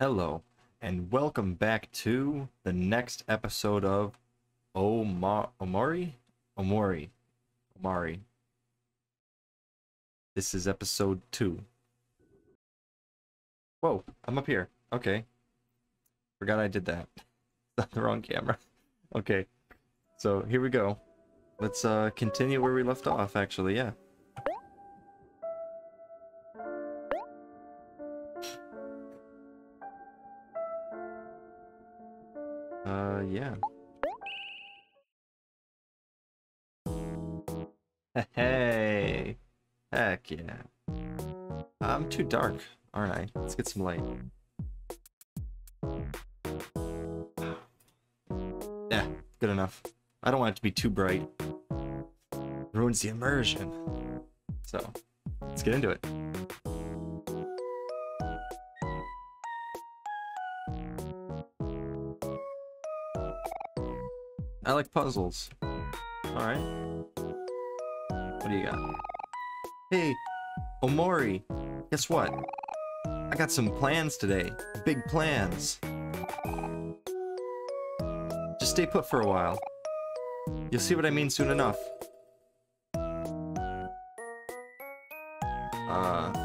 Hello, and welcome back to the next episode of Oma Omori? Omori. Omari. This is episode two. Whoa, I'm up here. Okay. Forgot I did that. The wrong camera. Okay. So here we go. Let's uh continue where we left off actually, yeah. Yeah. I'm too dark, aren't I? Let's get some light. Yeah, good enough. I don't want it to be too bright. Ruins the immersion. So, let's get into it. I like puzzles. Alright. What do you got? Hey, Omori, guess what? I got some plans today. Big plans. Just stay put for a while. You'll see what I mean soon enough. Uh...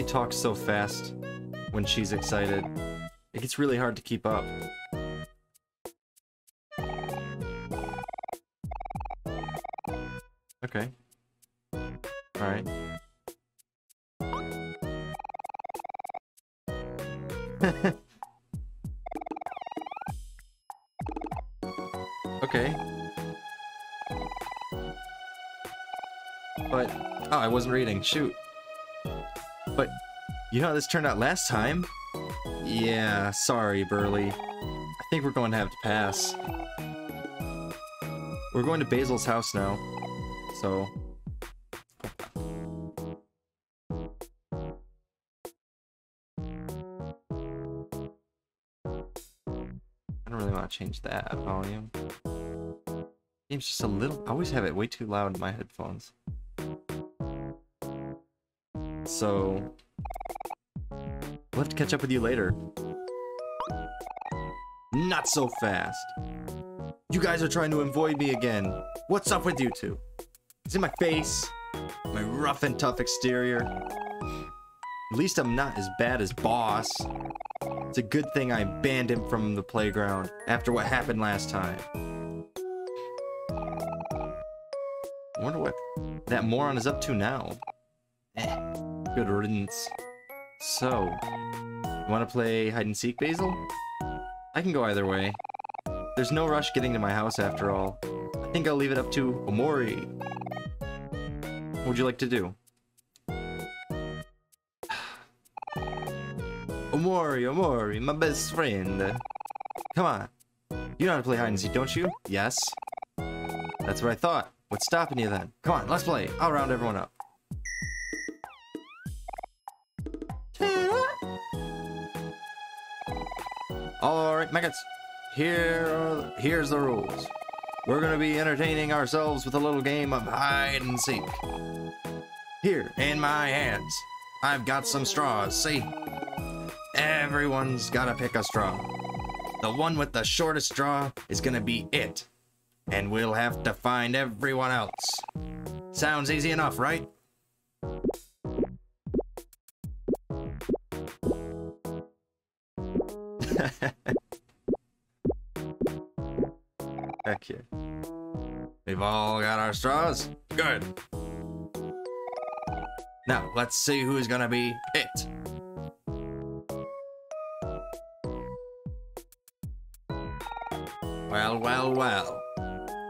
Aubrey talks so fast when she's excited. It gets really hard to keep up. Alright. okay. But, oh, I wasn't reading. Shoot. But, you know how this turned out last time? Yeah, sorry, Aubrey. I think we're going to have to pass. We're going to Basil's house now, so... I don't really want to change that volume. Game's just a little... I always have it way too loud in my headphones. So... We'll have to catch up with you later. Not so fast. You guys are trying to avoid me again. What's up with you two? It's in my face. My rough and tough exterior. At least I'm not as bad as Boss. It's a good thing I banned him from the playground after what happened last time. I wonder what that moron is up to now. Eh, good riddance. So, you want to play hide and seek, Basil? I can go either way. There's no rush getting to my house after all. I think I'll leave it up to Omori. What would you like to do? Omori, Omori, my best friend. Come on. You know how to play hide and seek, don't you? Yes. That's what I thought. What's stopping you then? Come on, let's play. I'll round everyone up. Alright, maggots. Here, here's the rules. We're gonna be entertaining ourselves with a little game of hide and seek. Here, in my hands, I've got some straws, see? Everyone's gotta pick a straw. The one with the shortest straw is gonna be it. And we'll have to find everyone else. Sounds easy enough, right? Yeah. We've all got our straws? Good. Now, let's see who's gonna be it. Well, well, well.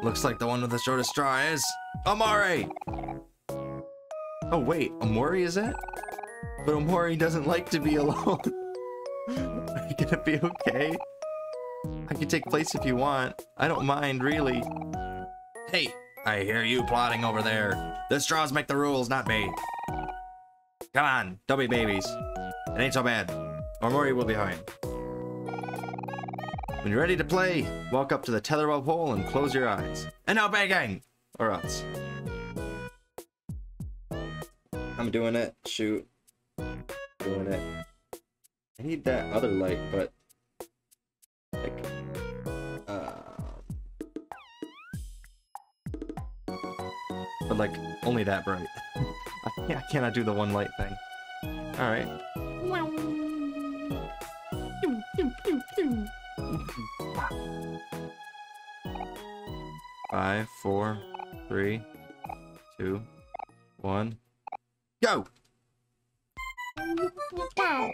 Looks like the one with the shortest straw is Amari. Oh wait, Amori is it? But Amori doesn't like to be alone. Are you gonna be okay? I can take place if you want. I don't mind, really. Hey, I hear you plotting over there. The straws make the rules, not me. Come on, don't be babies. It ain't so bad. Omori will be behind. When you're ready to play, walk up to the tetherball pole and close your eyes. And no begging! Or else. I'm doing it. Shoot. Doing it. I need that other light, but like uh but like only that bright. I, cannot do the one light thing. All Five, four, three, two, one, go! Go!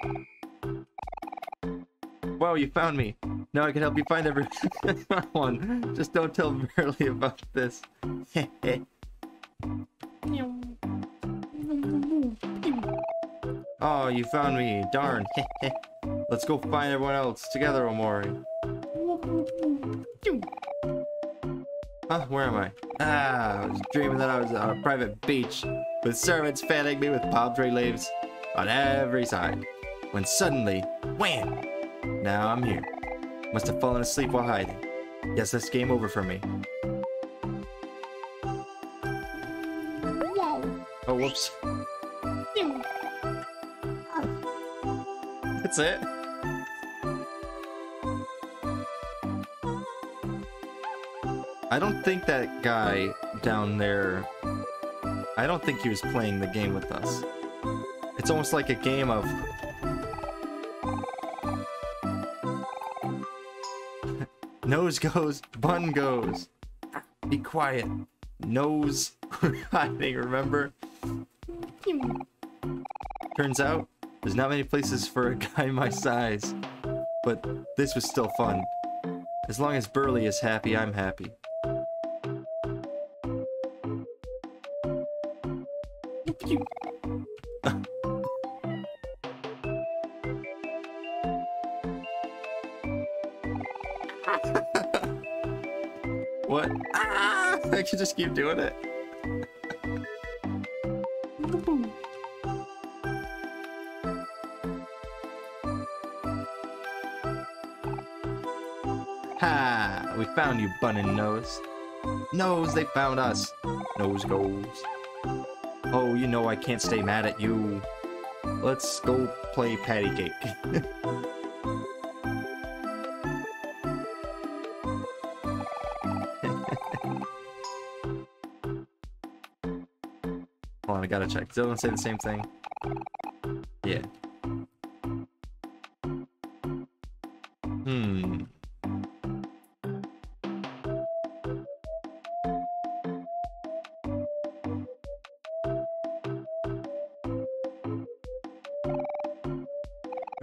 Wow, you found me. Now I can help you find everyone. Just don't tell Aubrey about this. oh, you found me. Darn. Let's go find everyone else together, Omori. Huh? Where am I? Ah, I was dreaming that I was on a private beach with servants fanning me with palm tree leaves on every side. When suddenly, wham! Now I'm here. Must have fallen asleep while hiding. Yes, that's game over for me. Oh, whoops. That's it? I don't think that guy down there... I don't think he was playing the game with us. It's almost like a game of... Nose goes, bun goes. Be quiet. Nose hiding, remember? Turns out, there's not many places for a guy my size. But this was still fun. As long as Aubrey is happy, I'm happy. what? Ah! I can just keep doing it. Ha! We found you, Bun and Nose. Nose, they found us. Nose goes. You know I can't stay mad at you. Let's go play patty cake. Hold on, I gotta check. Does everyone say the same thing? Yeah.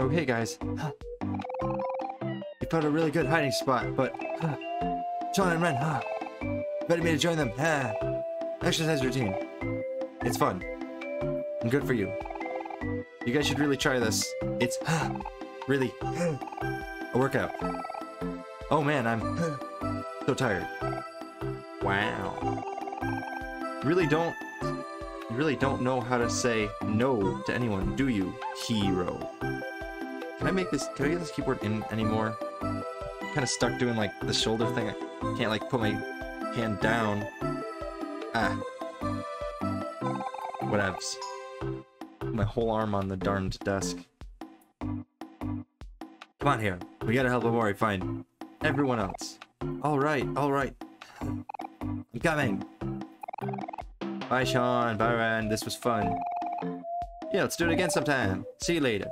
Oh, hey guys. Huh. You found a really good hiding spot, but... Huh. Sean and Ren, huh? Invited me to join them. Huh. Exercise routine. It's fun. And good for you. You guys should really try this. It's huh, really huh, a workout. Oh man, I'm so tired. Wow. Really don't... You really don't know how to say no to anyone, do you, hero? Can I make this, can I get this keyboard in anymore? I'm kind of stuck doing like the shoulder thing. I can't like put my hand down. Ah. Whatevs. My whole arm on the darned desk. Come on here. We gotta help Omori find everyone else. Alright, alright. I'm coming. Bye, Sean. Bye, Ren. This was fun. Yeah, let's do it again sometime. See you later.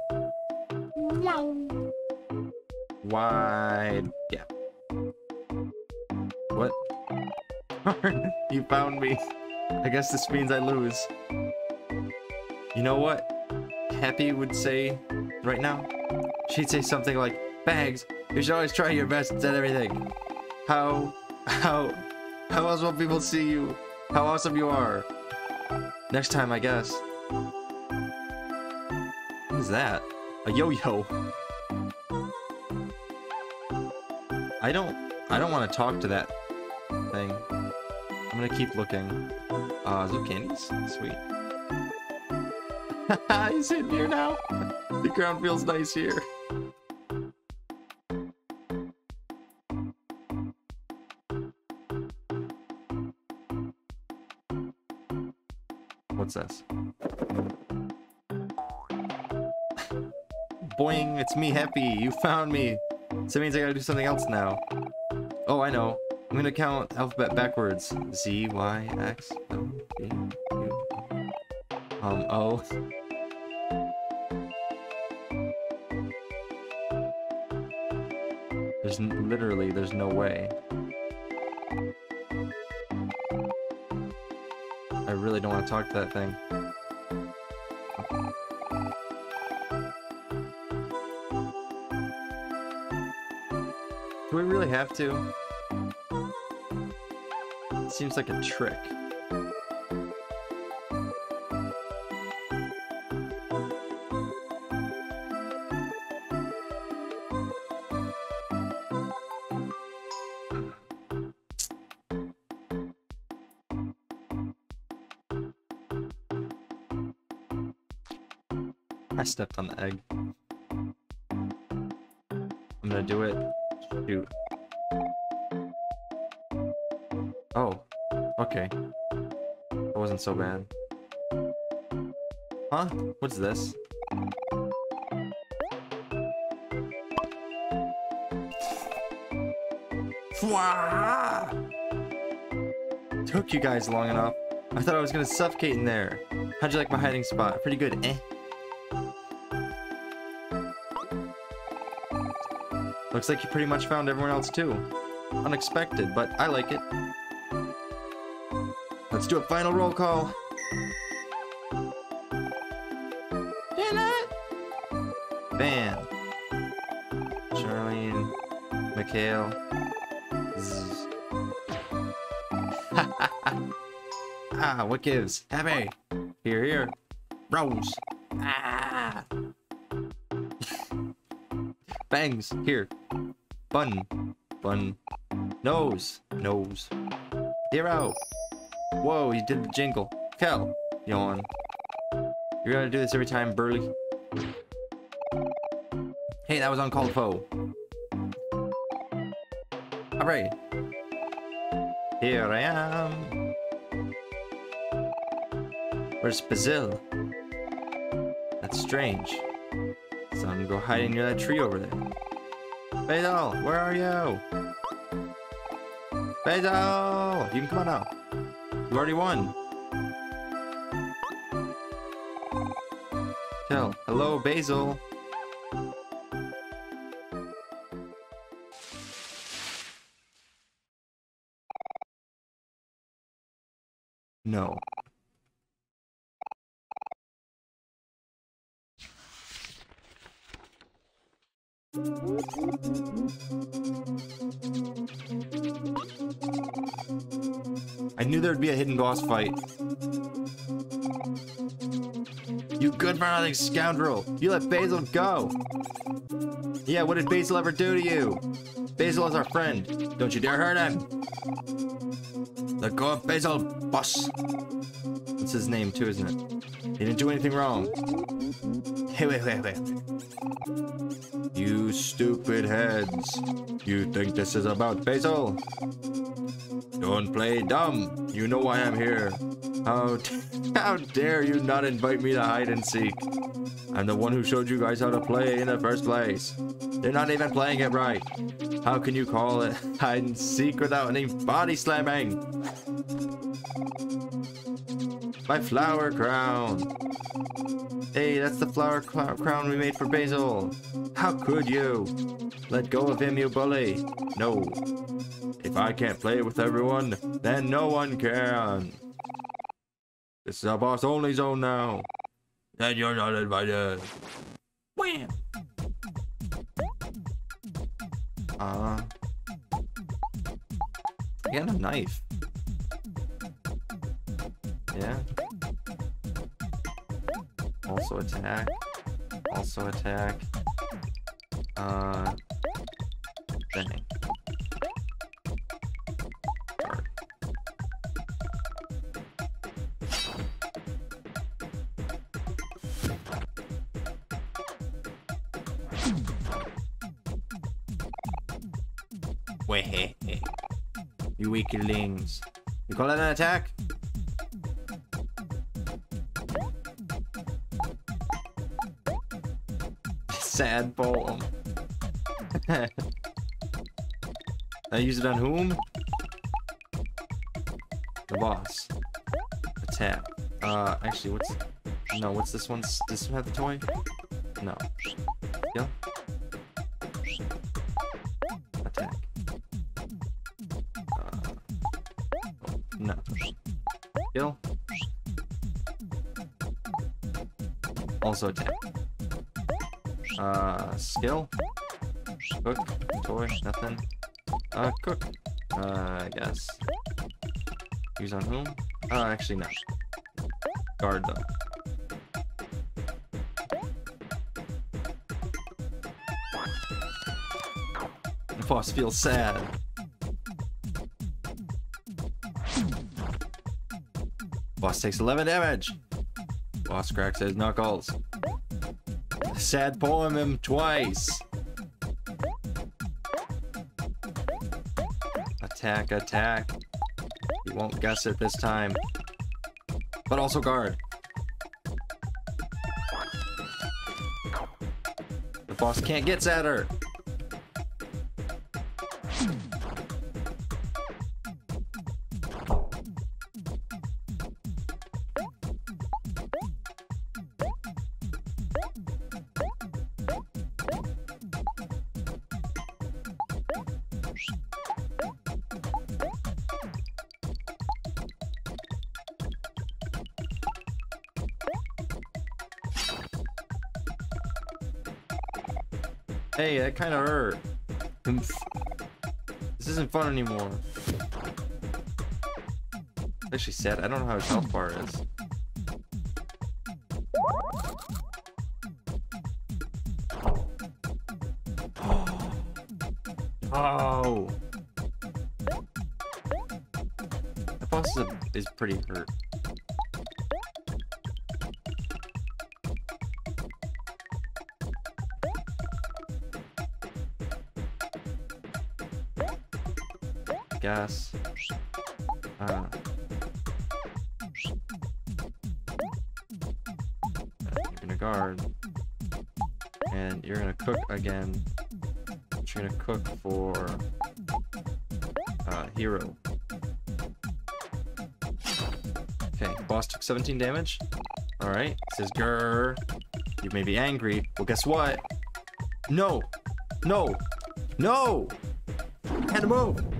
Wide Yeah. What? you found me. I guess this means I lose. You know what? Happy would say right now? She'd say something like, Bangs, you should always try your best at everything. How, how, how else will people see you? How awesome you are. Next time, I guess. What is that? A yo-yo. I don't... I don't want to talk to that thing. I'm gonna keep looking. Uh, zucchinis? Sweet. He's in here now. The ground feels nice here. What's this? Boing, it's me, Happy. You found me. So that means I gotta do something else now. Oh, I know. I'm gonna count alphabet backwards. Z, Y, X, O, B, U, um, O. There's literally, there's no way. I really don't want to talk to that thing. Do we really have to? It seems like a trick. I stepped on the egg. I'm gonna do it. Shoot. Oh, okay. That wasn't so bad. Huh? What's this? Took you guys long enough. I thought I was gonna suffocate in there. How'd you like my hiding spot? Pretty good, eh? Looks like you pretty much found everyone else too. Unexpected, but I like it. Let's do a final roll call. Van. Charlene. Mikhail. Zzz. ah, what gives? Happy. Here, here. Rose. Ah. Bangs. Here. Bun. Bun. Nose. Nose. Hero. Whoa, you did the jingle. Kel. Yawn. You're gonna do this every time, Aubrey. Hey, that was uncalled foe. Alright. Here I am. Where's Basil? That's strange. So I'm gonna go hiding near that tree over there. Basil, where are you? Basil! You can come on now. You already won. Tell. Hello, Basil. No. Boss fight. You good for nothing scoundrel! You let Basil go! Yeah, what did Basil ever do to you? Basil is our friend. Don't you dare hurt him! Let go of Basil, boss! That's his name too, isn't it? He didn't do anything wrong. Hey, wait, wait, wait. You stupid heads. You think this is about Basil? Don't play dumb. You know why I'm here. How, how dare you not invite me to hide and seek? I'm the one who showed you guys how to play in the first place. They're not even playing it right. How can you call it hide and seek without any body slamming? My flower crown. Hey, that's the flower crown we made for Basil. How could you? Let go of him, you bully. No. If I can't play with everyone, then no one can. This is a boss only zone now. Then you're not invited. Wham! Uh. Get a knife. Yeah. Also attack. Also attack. Uh. Bang. Weaklings. You call that an attack? sad poem. I use it on whom? The boss. Attack. Uh, actually, what's... No, what's this one? Does this one have the toy? No. Yeah? Also attack. Uh, skill. Cook. Toy. Nothing. Uh, cook. Uh, I guess. Use on whom? Uh, actually, no. Guard, though. The boss feels sad. Boss takes 11 damage. Boss cracks his knuckles. Sad poem him twice. Attack, attack. You won't guess it this time. But also guard. The boss can't get at Hey, that kind of hurt. This isn't fun anymore. Actually sad. I don't know how his health bar is. Oh. That boss is, a, is pretty hurt. Guess. Uh, you're gonna guard. And you're gonna cook again. But you're gonna cook for uh, hero. Okay, boss took 17 damage. Alright, says grr. You may be angry. Well, guess what? No! No! No! Can't move!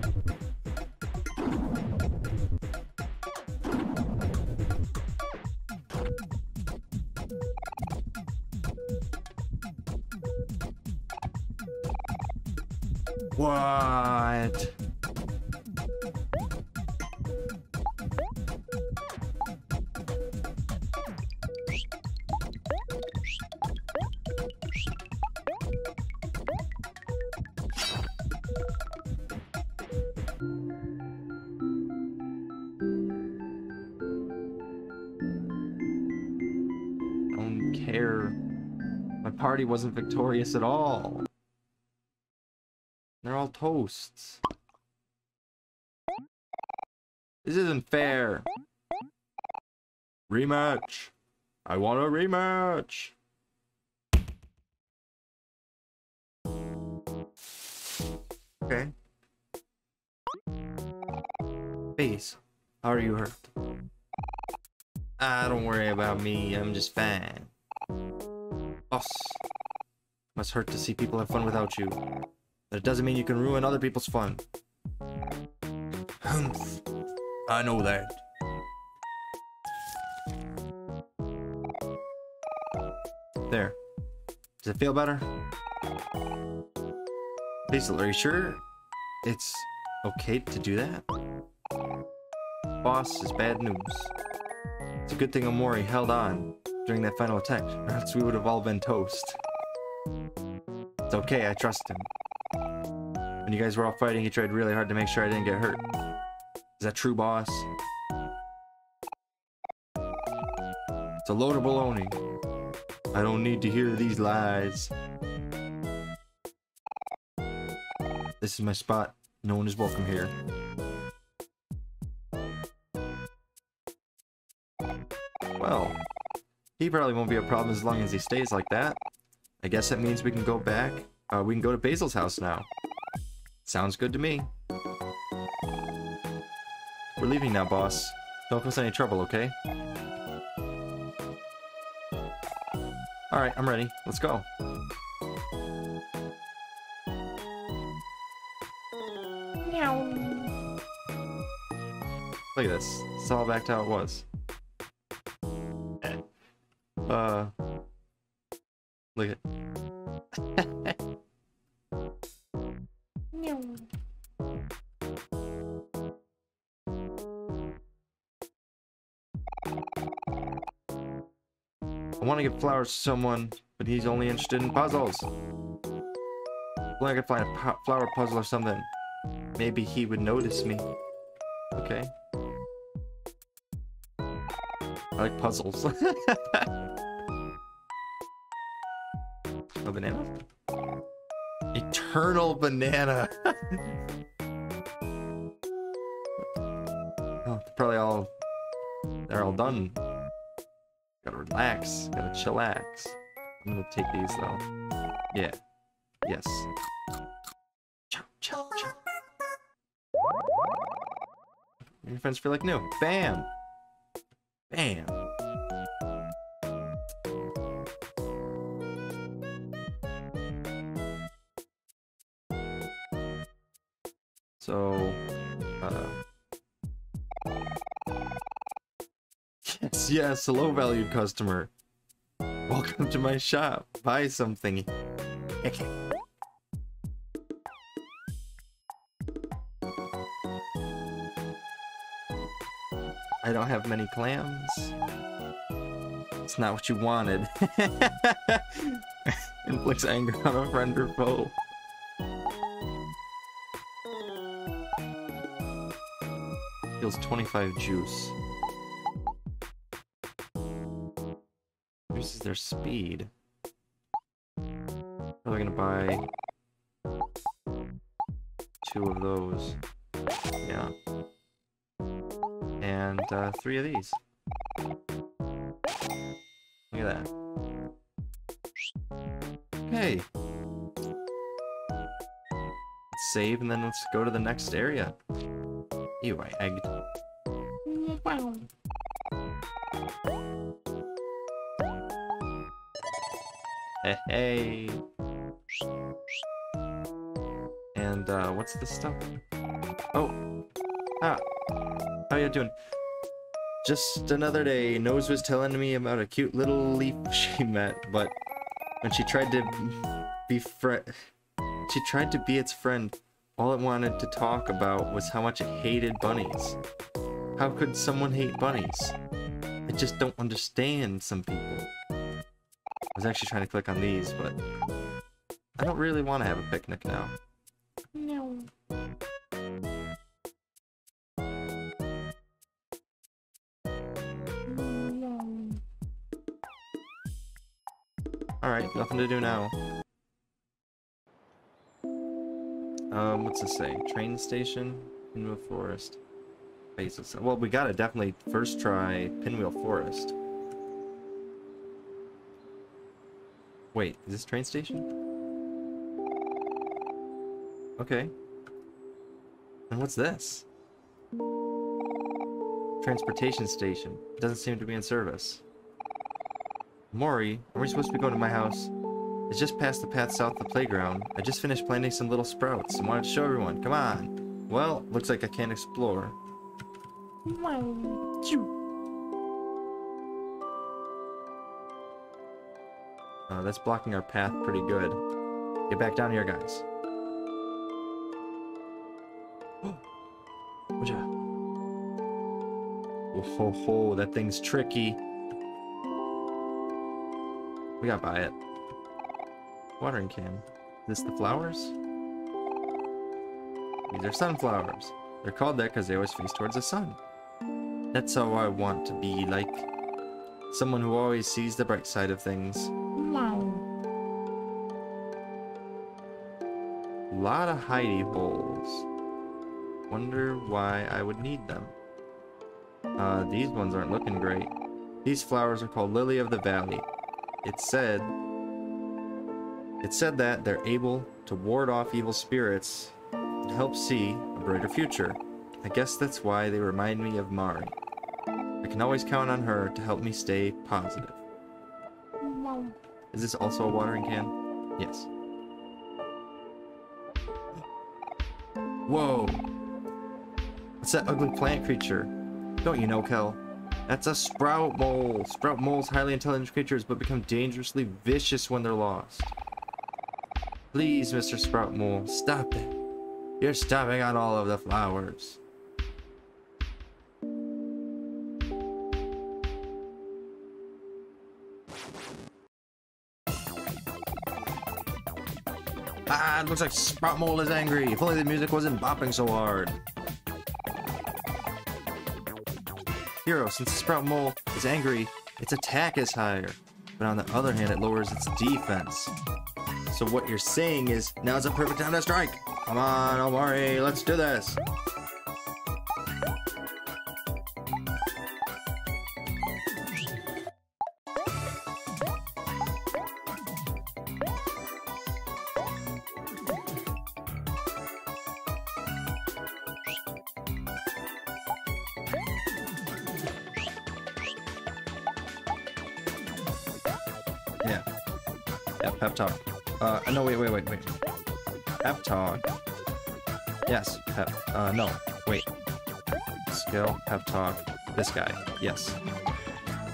Care. My party wasn't victorious at all. They're all toasts. This isn't fair. Rematch. I want a rematch. Okay. Face, how are you hurt? Ah, don't worry about me. I'm just fine. Boss. Must hurt to see people have fun without you. But it doesn't mean you can ruin other people's fun. Humph. I know that. There. Does it feel better? Basil, are you sure it's okay to do that? Boss is bad news. It's a good thing Omori held on during that final attack, or else we would have all been toast. It's okay, I trust him. When you guys were all fighting, he tried really hard to make sure I didn't get hurt. Is that true, boss? It's a load of baloney. I don't need to hear these lies. This is my spot. No one is welcome here. Well, he probably won't be a problem as long as he stays like that. I guess that means we can go back. Uh, we can go to Basil's house now. Sounds good to me. We're leaving now, boss. Don't cause any trouble, okay? Alright, I'm ready. Let's go. Meow. Look at this. It's all back to how it was. Uh... Look at... I want to give flowers to someone, but he's only interested in puzzles. Well, I could find a flower puzzle or something. Maybe he would notice me. Okay. I like puzzles. a banana? Eternal banana! oh, probably all... They're all done. Gotta relax. Gotta chillax. I'm gonna take these though. Yeah. Yes. Chow, chow, chow. Your friends feel like new. Bam! Bam! Yes, low valued customer. Welcome to my shop. Buy something. I don't have many clams. It's not what you wanted. Inflicts anger on a friend or foe. Feels 25 juice. Their speed. Probably gonna buy two of those. Yeah. And uh, three of these. Look at that. Okay. Let's save and then let's go to the next area. Ew, I egged. Hey. And uh, what's this stuff? Oh, ah, how you doing? Just another day. Nose was telling me about a cute little leaf she met, but when she tried to be friend, she tried to be its friend. All it wanted to talk about was how much it hated bunnies. How could someone hate bunnies? I just don't understand some people. I was actually trying to click on these, but I don't really want to have a picnic now. No. No. Alright, nothing to do now. Um, what's this say? Train station? Pinwheel Forest. Basis. Well, we gotta definitely first try Pinwheel Forest. Wait, is this train station? Okay. And what's this? Transportation station. Doesn't seem to be in service. Mori, are we supposed to be going to my house? It's just past the path south of the playground. I just finished planting some little sprouts and wanted to show everyone. Come on. Well, looks like I can't explore. Uh, that's blocking our path pretty good. Get back down here, guys. Whatcha? Oh ho ho, that thing's tricky. We got by it. Watering can. Is this the flowers? These are sunflowers. They're called that because they always face towards the sun. That's how I want to be like. Someone who always sees the bright side of things. Lot of hidey holes. Wonder why I would need them. Uh, these ones aren't looking great. These flowers are called Lily of the Valley. It said It said that they're able to ward off evil spirits and help see a brighter future. I guess that's why they remind me of Mari. I can always count on her to help me stay positive. Is this also a watering can? Yes. Whoa! What's that ugly plant creature? Don't you know, Kel? That's a sprout mole. Sprout moles, highly intelligent creatures, but become dangerously vicious when they're lost. Please, Mr. Sprout Mole, stop it. You're stopping on all of the flowers. It looks like Sprout Mole is angry. If only the music wasn't bopping so hard. Hero, since Sprout Mole is angry, its attack is higher. But on the other hand, it lowers its defense. So what you're saying is, now's a perfect time to strike! Come on, Omari, let's do this! Pep talk. Yes, pep. Uh, no, wait. Skill, pep talk. This guy. Yes.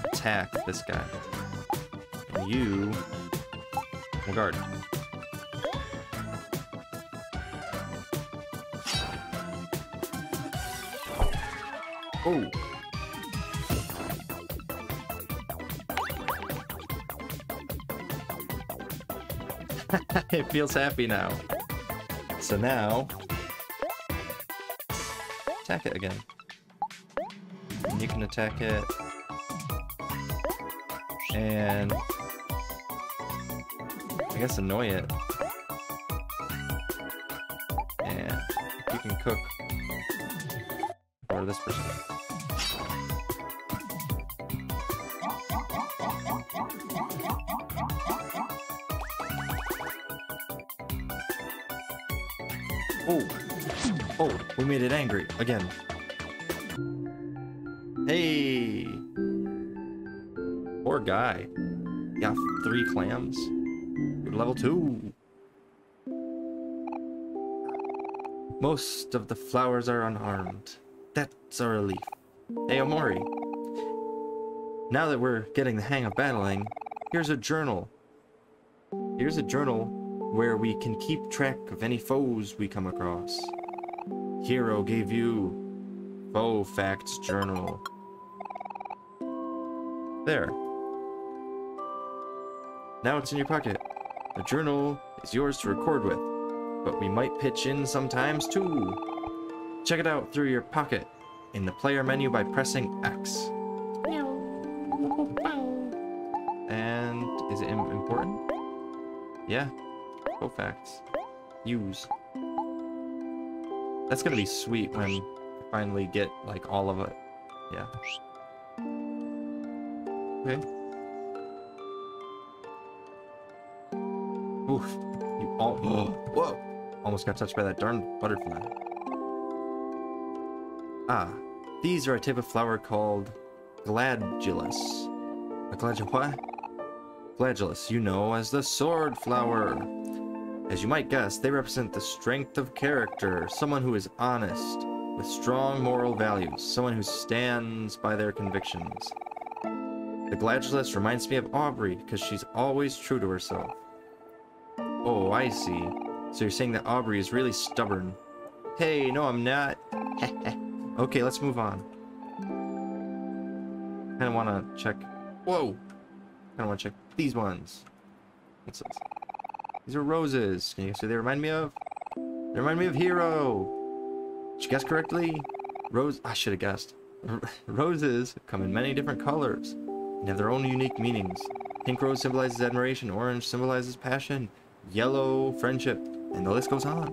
Attack this guy. And you. guard. Oh. it feels happy now. So now, attack it again. And you can attack it. And I guess annoy it. And you can cook for this person. We made it angry again. Hey. Poor guy. Got three clams. Good level two. Most of the flowers are unharmed. That's a relief. Hey, Omori. Now that we're getting the hang of battling, here's a journal. Here's a journal where we can keep track of any foes we come across. Hero gave you Foe Facts Journal. There. Now it's in your pocket. The journal is yours to record with, but we might pitch in sometimes too. Check it out through your pocket in the player menu by pressing X. And is it important? Yeah. Kofax. Use. That's gonna be sweet when I finally get like all of it. Yeah. Okay. Oof. You all whoa. Almost got touched by that darn butterfly. Ah. These are a type of flower called gladiolus. A gladulus what? Flagellus, you know, as the sword flower. As you might guess, they represent the strength of character, someone who is honest, with strong moral values, someone who stands by their convictions. The Gladiolus reminds me of Aubrey because she's always true to herself. Oh, I see. So you're saying that Aubrey is really stubborn. Hey, no, I'm not. okay, let's move on. Kind of want to check. Whoa! Kind of want to check these ones. What's this? These are roses. Can you see they remind me of? They remind me of Hero. Did you guess correctly? Rose. I should have guessed. Roses come in many different colors and have their own unique meanings. Pink rose symbolizes admiration, orange symbolizes passion, yellow, friendship, and the list goes on.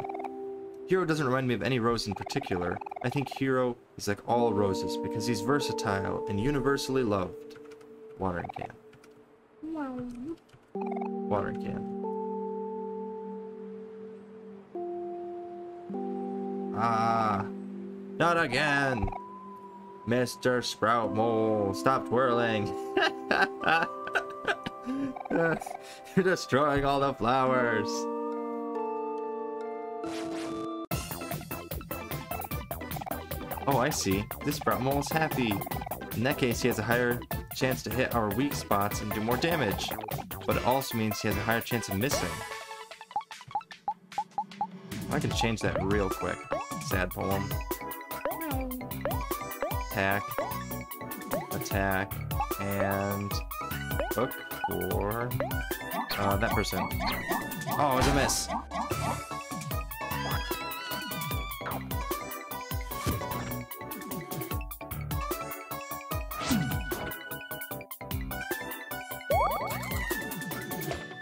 Hero doesn't remind me of any rose in particular. I think Hero is like all roses because he's versatile and universally loved. Watering can. Watering can. Ah, not again. Mr. Sprout Mole, stop twirling. You're destroying all the flowers. Oh, I see. This Sprout Mole is happy. In that case, he has a higher chance to hit our weak spots and do more damage. But it also means he has a higher chance of missing. I can change that real quick. Sad poem. Attack. Attack. And hook for uh, that person. Oh, it was a miss.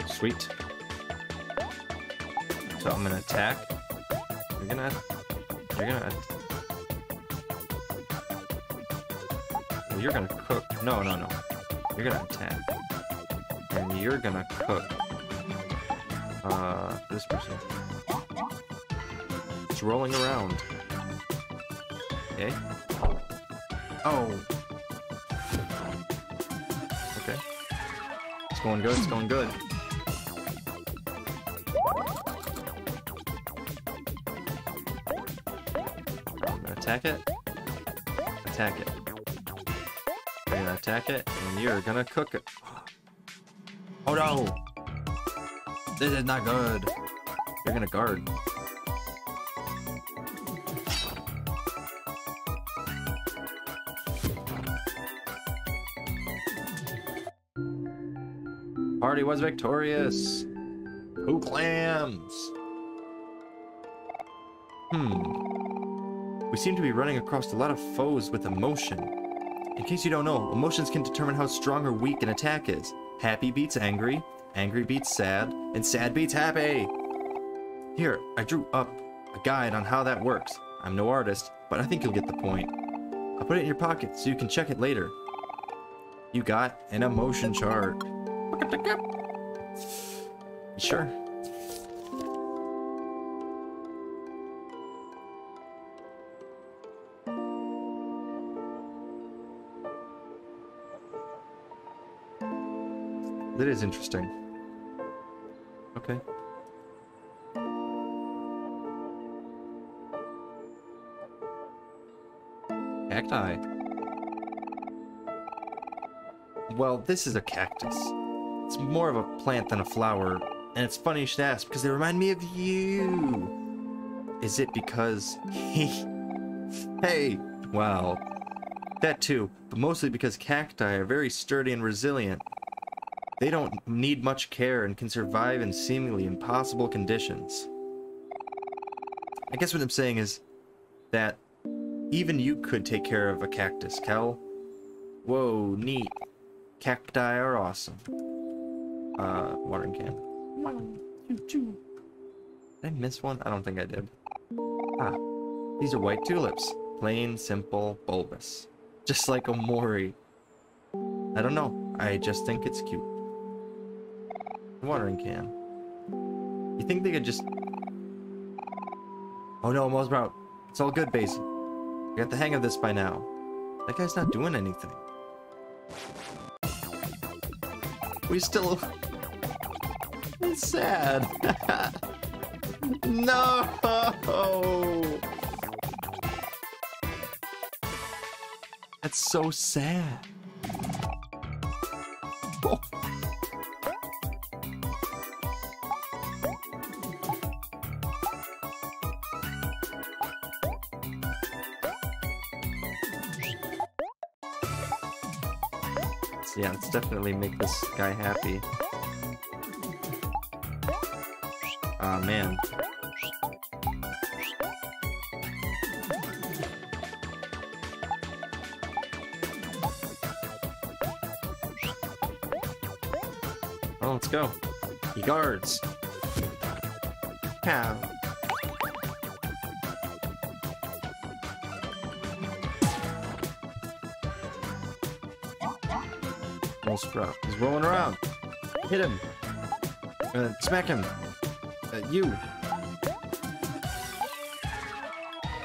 Sweet. So I'm gonna attack. You're gonna. You're gonna. Well, you're gonna cook. No, no, no. You're gonna attack. And you're gonna cook. Uh, this person. It's rolling around. Okay. Oh. Okay. It's going good, it's going good. Attack it. Attack it. You're gonna attack it, and you're gonna cook it. Oh no! This is not good. You're gonna guard. Party was victorious. Who clams? Hmm. We seem to be running across a lot of foes with emotion. In case you don't know, emotions can determine how strong or weak an attack is. Happy beats angry, angry beats sad, and sad beats happy. Here, I drew up a guide on how that works. I'm no artist, but I think you'll get the point. I'll put it in your pocket so you can check it later. You got an emotion chart. Sure. That is interesting. Okay. Cacti. Well, this is a cactus. It's more of a plant than a flower, and it's funny you should ask because they remind me of you. Is it because he. hey, well, that too, but mostly because cacti are very sturdy and resilient. They don't need much care and can survive in seemingly impossible conditions. I guess what I'm saying is that even you could take care of a cactus, Kel. Whoa, neat. Cacti are awesome. Uh, watering can. One, two, two. Did I miss one? I don't think I did. Ah, these are white tulips. Plain, simple, bulbous. Just like Omori. I don't know. I just think it's cute. Watering can. You think they could just... Oh no, Mosprout. It's all good, Basie. You got the hang of this by now. That guy's not doing anything. We still... It's sad. no! That's so sad. Definitely make this guy happy. Ah man. Oh, let's go. He guards. Cow. He's rolling around. Hit him. Uh, smack him. Uh, you.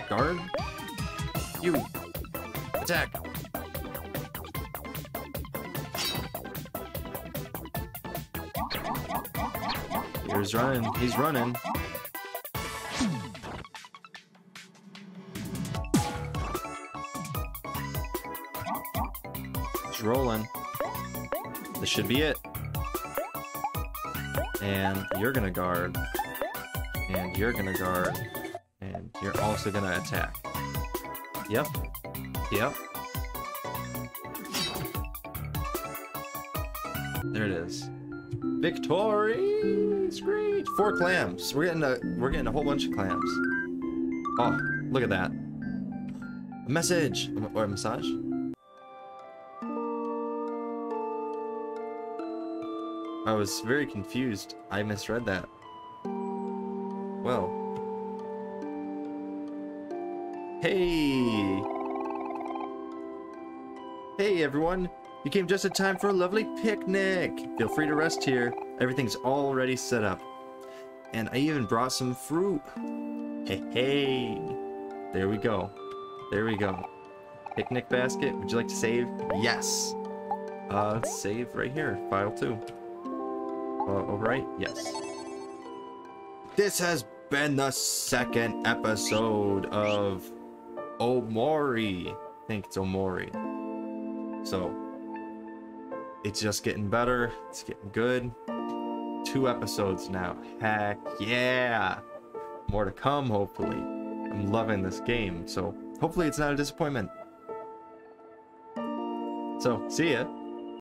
Guard. You. Attack. He's running. He's running. He's rolling. This should be it. And you're gonna guard. And you're gonna guard. And you're also gonna attack. Yep. Yep. There it is. Victory! Screech! Four clams. We're getting a we're getting a whole bunch of clams. Oh, look at that. A message or a massage. I was very confused. I misread that. Well. Hey! Hey everyone! You came just in time for a lovely picnic! Feel free to rest here. Everything's already set up. And I even brought some fruit. Hey, hey! There we go. There we go. Picnic basket. Would you like to save? Yes! Uh, save right here. File 2. Uh, overwrite? Yes. This has been the second episode of Omori. I think it's Omori. So, it's just getting better. It's getting good. Two episodes now. Heck yeah! More to come, hopefully. I'm loving this game, so hopefully it's not a disappointment. So, see ya.